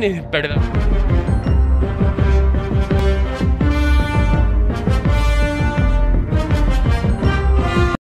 దీన్ని పెడదాం